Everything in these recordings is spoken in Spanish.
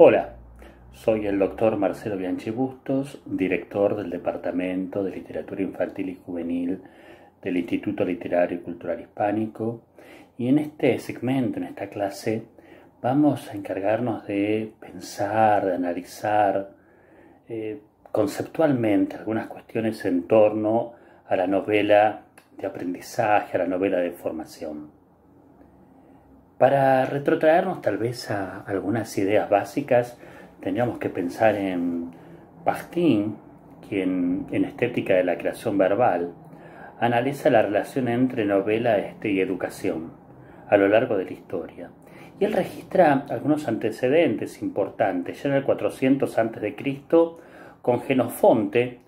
Hola, soy el doctor Marcelo Bianchi Bustos, director del Departamento de Literatura Infantil y Juvenil del Instituto Literario y Cultural Hispánico y en este segmento, en esta clase, vamos a encargarnos de pensar, de analizar eh, conceptualmente algunas cuestiones en torno a la novela de aprendizaje, a la novela de formación. Para retrotraernos tal vez a algunas ideas básicas, tendríamos que pensar en Bakhtin, quien en Estética de la Creación Verbal analiza la relación entre novela este, y educación a lo largo de la historia. Y él registra algunos antecedentes importantes, ya en el 400 a.C., con Genofonte,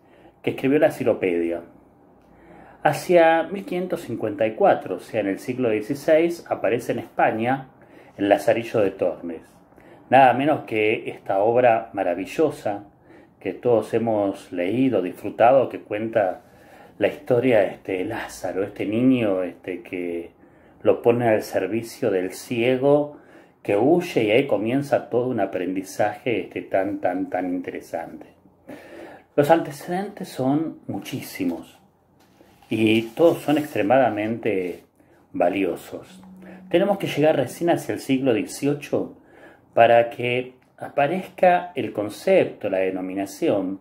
que escribió la Ciropedia, Hacia 1554, o sea, en el siglo XVI, aparece en España el Lazarillo de Tormes. Nada menos que esta obra maravillosa que todos hemos leído, disfrutado, que cuenta la historia este, de Lázaro, este niño este, que lo pone al servicio del ciego, que huye y ahí comienza todo un aprendizaje este, tan, tan, tan interesante. Los antecedentes son muchísimos y todos son extremadamente valiosos. Tenemos que llegar recién hacia el siglo XVIII para que aparezca el concepto, la denominación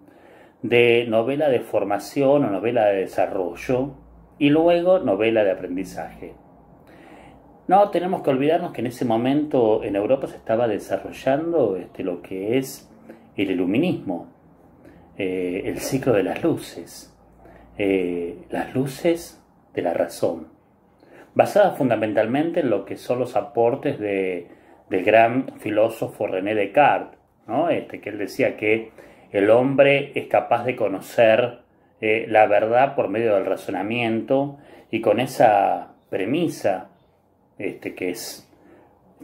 de novela de formación o novela de desarrollo y luego novela de aprendizaje. No tenemos que olvidarnos que en ese momento en Europa se estaba desarrollando este, lo que es el iluminismo, eh, el ciclo de las luces. Eh, las luces de la razón, basada fundamentalmente en lo que son los aportes de, del gran filósofo René Descartes, ¿no? este, que él decía que el hombre es capaz de conocer eh, la verdad por medio del razonamiento y con esa premisa este, que es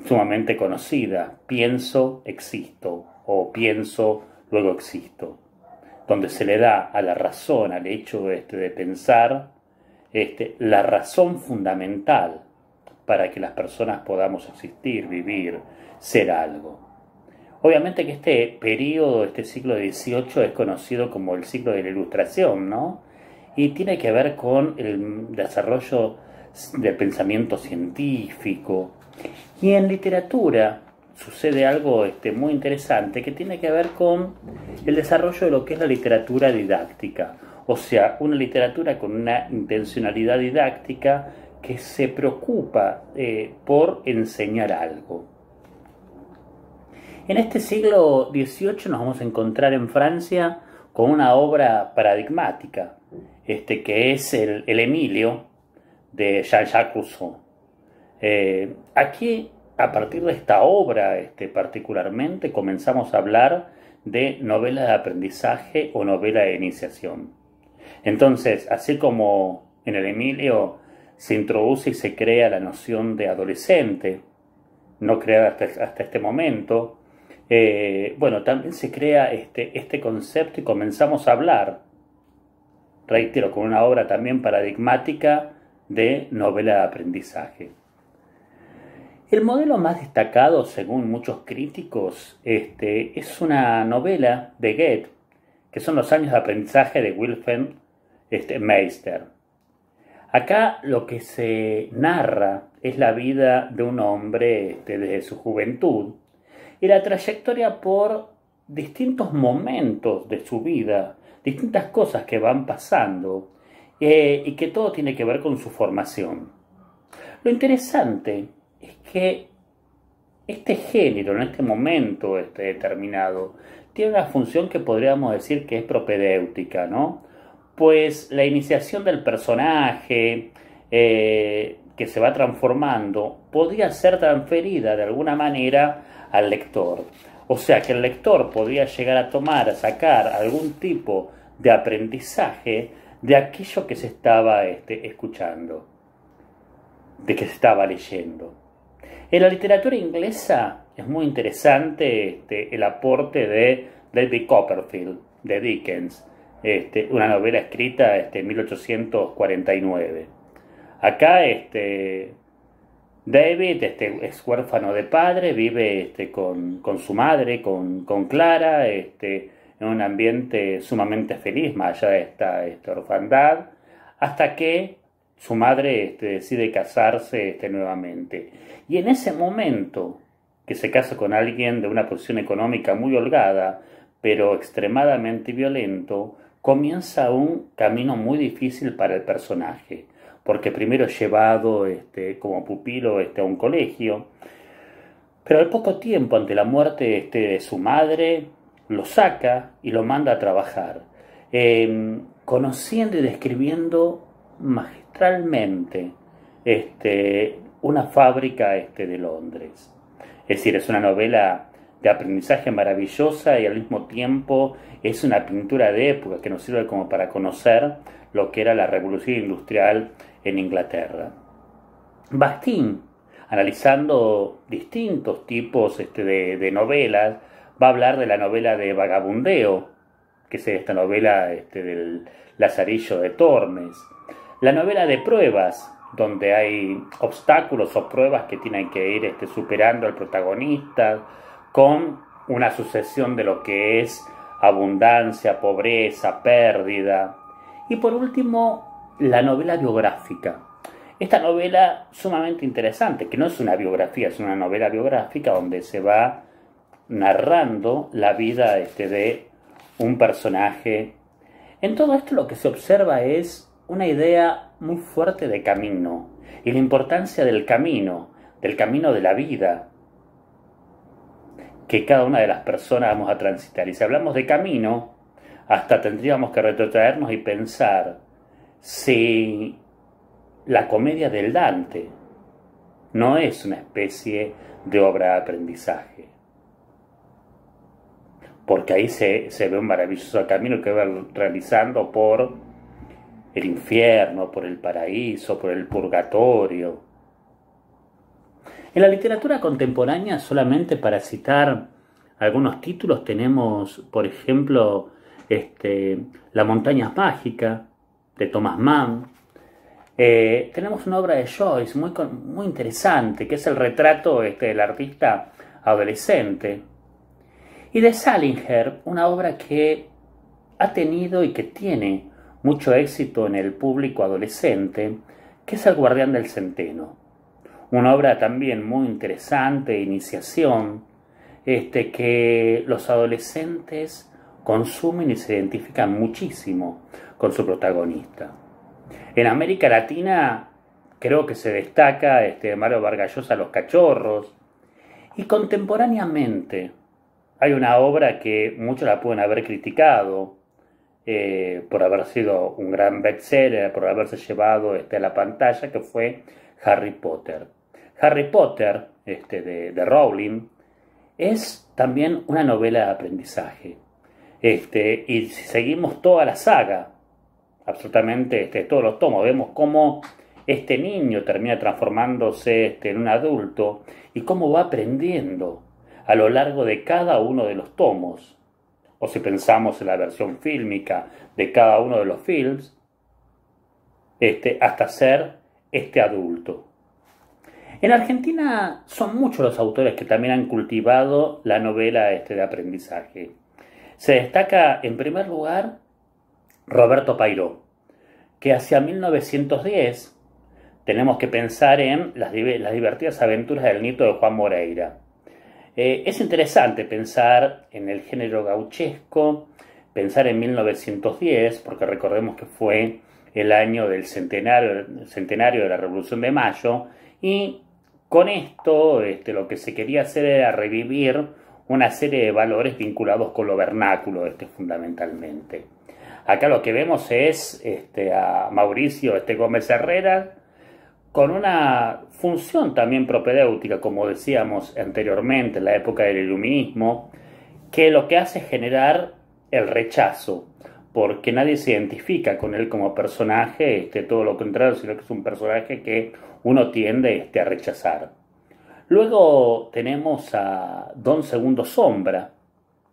sumamente conocida, pienso, existo, o pienso, luego existo donde se le da a la razón, al hecho este, de pensar, este, la razón fundamental para que las personas podamos existir, vivir, ser algo. Obviamente que este periodo, este siglo XVIII es conocido como el siglo de la Ilustración, ¿no? Y tiene que ver con el desarrollo del pensamiento científico. Y en literatura, sucede algo este, muy interesante que tiene que ver con el desarrollo de lo que es la literatura didáctica, o sea, una literatura con una intencionalidad didáctica que se preocupa eh, por enseñar algo. En este siglo XVIII nos vamos a encontrar en Francia con una obra paradigmática, este, que es el, Emilio de Jean-Jacques Rousseau. Eh, aquí a partir de esta obra este, particularmente comenzamos a hablar de novela de aprendizaje o novela de iniciación. Entonces, así como en el Emilio se introduce y se crea la noción de adolescente, no creada hasta, este momento, eh, bueno, también se crea este, este concepto y comenzamos a hablar, reitero, con una obra también paradigmática de novela de aprendizaje. El modelo más destacado, según muchos críticos, este, es una novela de Goethe, que son los años de aprendizaje de Wilhelm este, Meister. Acá lo que se narra es la vida de un hombre este, desde su juventud y la trayectoria por distintos momentos de su vida, distintas cosas que van pasando eh, y que todo tiene que ver con su formación. Lo interesante es que este género, en este momento este determinado, tiene una función que podríamos decir que es propedéutica, ¿no? Pues la iniciación del personaje eh, que se va transformando podría ser transferida de alguna manera al lector. O sea que el lector podría llegar a tomar, a sacar algún tipo de aprendizaje de aquello que se estaba este, escuchando, de que se estaba leyendo. En la literatura inglesa es muy interesante este, el aporte de David Copperfield, de Dickens, este, una novela escrita este, en 1849. Acá este, David este, es huérfano de padre, vive con, su madre, con, Clara, en un ambiente sumamente feliz, más allá de esta orfandad, hasta que su madre este, decide casarse este, nuevamente. Y en ese momento que se casa con alguien de una posición económica muy holgada, pero extremadamente violento, comienza un camino muy difícil para el personaje, porque primero es llevado este, como pupilo a un colegio, pero al poco tiempo, ante la muerte de su madre, lo saca y lo manda a trabajar, em, conociendo y describiendo magistralmente este, una fábrica este, de Londres. Es decir, es una novela de aprendizaje maravillosa y al mismo tiempo es una pintura de época que nos sirve como para conocer lo que era la revolución industrial en Inglaterra. Bastín, analizando distintos tipos este, de, novelas, va a hablar de la novela de Vagabundeo, que es esta novela este, del Lazarillo de Tormes, la novela de pruebas, donde hay obstáculos o pruebas que tienen que ir este, superando el protagonista, con una sucesión de lo que es abundancia, pobreza, pérdida. Y por último, la novela biográfica. Esta novela sumamente interesante, que no es una biografía, es una novela biográfica donde se va narrando la vida este, de un personaje. En todo esto lo que se observa es una idea muy fuerte de camino y la importancia del camino, del camino de la vida, que cada una de las personas vamos a transitar. Y si hablamos de camino, hasta tendríamos que retrotraernos y pensar si la comedia del Dante no es una especie de obra de aprendizaje. Porque ahí se, se ve un maravilloso camino que va realizando por el infierno, por el paraíso, por el purgatorio, en la literatura contemporánea, solamente para citar algunos títulos, tenemos, por ejemplo, este, La montaña mágica, de Thomas Mann. Eh, tenemos una obra de Joyce muy, muy interesante, que es el retrato este, del artista adolescente. Y de Salinger, una obra que ha tenido y que tiene mucho éxito en el público adolescente, que es El guardián del centeno una obra también muy interesante, iniciación, este, que los adolescentes consumen y se identifican muchísimo con su protagonista. En América Latina creo que se destaca este, Mario Vargallosa Los Cachorros y contemporáneamente hay una obra que muchos la pueden haber criticado eh, por haber sido un gran bestseller, por haberse llevado este, a la pantalla, que fue Harry Potter. Harry Potter, este, de, Rowling, es también una novela de aprendizaje. Este, y si seguimos toda la saga, absolutamente este, todos los tomos, vemos cómo este niño termina transformándose este, en un adulto y cómo va aprendiendo a lo largo de cada uno de los tomos. O si pensamos en la versión fílmica de cada uno de los films, este, hasta ser este adulto. En Argentina son muchos los autores que también han cultivado la novela este de aprendizaje. Se destaca en primer lugar Roberto Pairó, que hacia 1910 tenemos que pensar en las, divertidas aventuras del nieto de Juan Moreira. Eh, es interesante pensar en el género gauchesco, pensar en 1910, porque recordemos que fue el año del centenario, centenario de la Revolución de Mayo, y con esto este, lo que se quería hacer era revivir una serie de valores vinculados con lo vernáculo este, fundamentalmente. Acá lo que vemos es este, a Mauricio este, Gómez Herrera con una función también propedéutica, como decíamos anteriormente, en la época del iluminismo, que lo que hace es generar el rechazo, porque nadie se identifica con él como personaje, este, todo lo contrario, sino que es un personaje que uno tiende este, a rechazar. Luego tenemos a Don Segundo Sombra,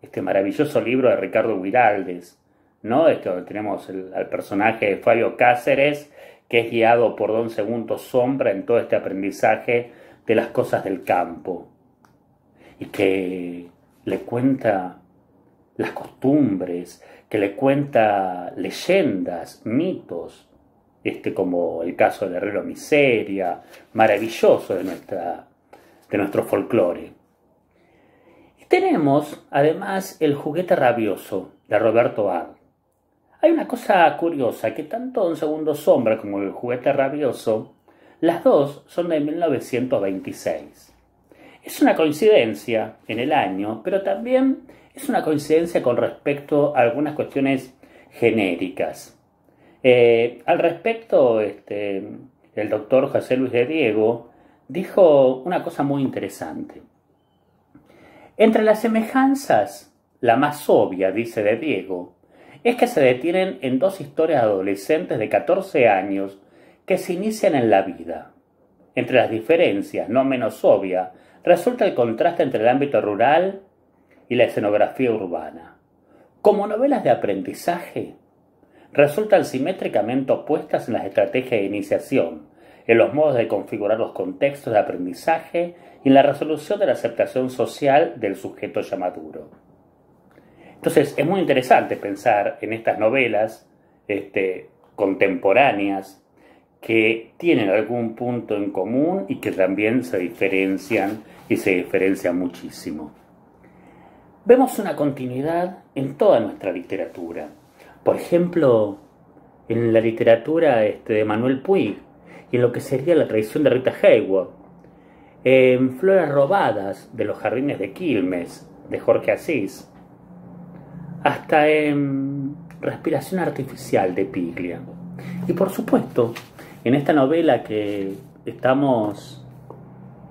este maravilloso libro de Ricardo Guiraldes, ¿no? Este, donde tenemos al personaje de Fabio Cáceres, que es guiado por Don Segundo Sombra en todo este aprendizaje de las cosas del campo y que le cuenta las costumbres, que le cuenta leyendas, mitos, este como el caso del herrero Miseria, maravilloso de, nuestra, de nuestro folclore. Y tenemos además el juguete rabioso de Roberto Ar. Hay una cosa curiosa, que tanto Don Segundo Sombra como el juguete rabioso, las dos son de 1926. Es una coincidencia en el año, pero también es una coincidencia con respecto a algunas cuestiones genéricas. Eh, al respecto, este, el doctor José Luis de Diego dijo una cosa muy interesante. Entre las semejanzas, la más obvia, dice de Diego, es que se detienen en dos historias adolescentes de 14 años que se inician en la vida. Entre las diferencias, no menos obvia, resulta el contraste entre el ámbito rural y la escenografía urbana. Como novelas de aprendizaje, resultan simétricamente opuestas en las estrategias de iniciación, en los modos de configurar los contextos de aprendizaje y en la resolución de la aceptación social del sujeto ya maduro. Entonces es muy interesante pensar en estas novelas este, contemporáneas que tienen algún punto en común y que también se diferencian y se diferencian muchísimo. Vemos una continuidad en toda nuestra literatura. Por ejemplo, en la literatura este, de Manuel Puig y en lo que sería la tradición de Rita Hayworth, en Flores robadas de los jardines de Quilmes de Jorge Asís, hasta en Respiración artificial de Piglia. Y por supuesto, en esta novela que estamos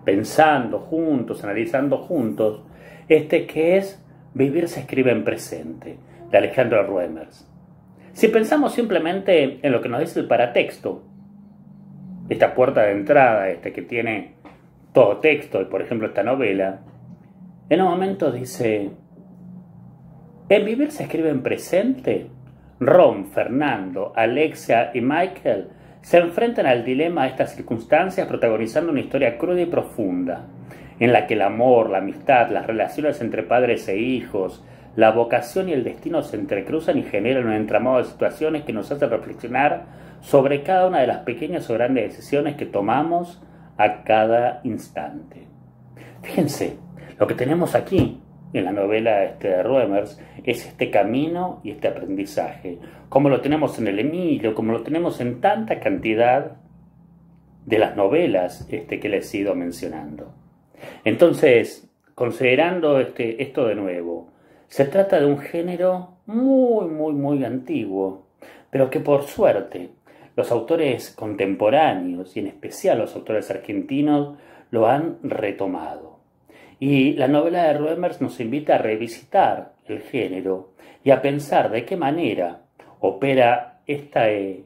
pensando juntos, analizando juntos, este que es Vivir se escribe en presente, de Alejandro Ruemers. Si pensamos simplemente en lo que nos dice el paratexto, esta puerta de entrada este que tiene todo texto, y por ejemplo esta novela, en un momento dice, en vivir se escribe en presente, Ron, Fernando, Alexia y Michael se enfrentan al dilema de estas circunstancias protagonizando una historia cruda y profunda, en la que el amor, la amistad, las relaciones entre padres e hijos, la vocación y el destino se entrecruzan y generan un entramado de situaciones que nos hacen reflexionar sobre cada una de las pequeñas o grandes decisiones que tomamos a cada instante. Fíjense, lo que tenemos aquí en la novela este de Roemers es este camino y este aprendizaje, como lo tenemos en el Emilio, como lo tenemos en tanta cantidad de las novelas este, que les he ido mencionando. Entonces, considerando este, esto de nuevo, se trata de un género muy, muy, muy antiguo, pero que por suerte los autores contemporáneos y en especial los autores argentinos lo han retomado. Y la novela de Ruemers nos invita a revisitar el género y a pensar de qué manera opera eh,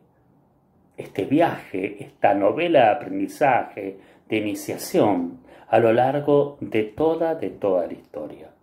este viaje, esta novela de aprendizaje, de iniciación a lo largo de toda, de toda la historia.